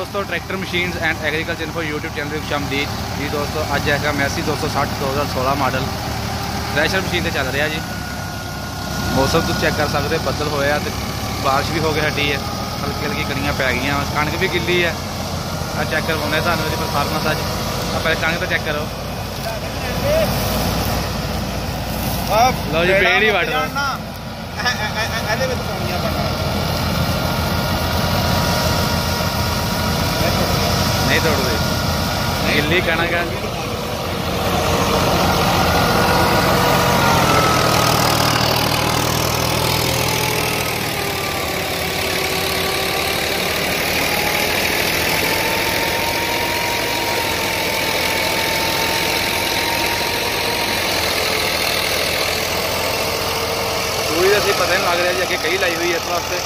ਦੋਸਤੋ tractor machines and agriculture info YouTube channel ਵਿੱਚ ਸ਼ਮਦੀਦ ਜੀ। ਦੋਸਤੋ ਅੱਜ ਹੈਗਾ ਮੈਸੀ 260 2016 ਮਾਡਲ ਥ੍ਰੈਸ਼ਰ ਮਸ਼ੀਨ ਤੇ ਚੱਲ ਰਿਹਾ ਜੀ। ਮੌਸਮ ਤੁਸੀਂ ਚੈੱਕ ਕਰ ਸਕਦੇ ਹੋ ਬੱਦਲ ਹੋਇਆ ਤੇ ਬਾਰਿਸ਼ ਵੀ ਹੋ ਕੇ ਹਟੀ ਹੈ। ਹਲਕੀ ਹਲਕੀ ਕਣੀਆਂ ਪੈ ਗਈਆਂ। ਕਣਕ ਵੀ ਗਿੱਲੀ ਹੈ। ਆ ਚੈੱਕ ਕਰਵਾਉਂਦੇ ਤੁਹਾਨੂੰ ਇਹਦੀ ਪਰਫਾਰਮੈਂਸ ਅੱਜ ਆ ਪਹਿਲੇ ਕਣਕ ਤਾਂ ਚੈੱਕ ਕਰੋ। ਲਓ ਜੀ, ਪੇੜ ਹੀ ਵੱਢ ਲਓ। ਇਹਦੇ ਵਿੱਚ ਪਾਉਣੀਆਂ ਪੈਣਾ ਨਹੀਂ ਤੋੜਦੇ ਗਿੱਲੀ ਕਣਕ ਅਸੀਂ ਪਤਾ ਨਹੀਂ ਲੱਗ ਰਿਹਾ ਜੀ, ਅੱਗੇ ਕਈ ਲਾਈ ਹੋਈ ਇਸ ਵਾਸਤੇ।